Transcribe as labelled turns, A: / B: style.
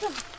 A: Sure.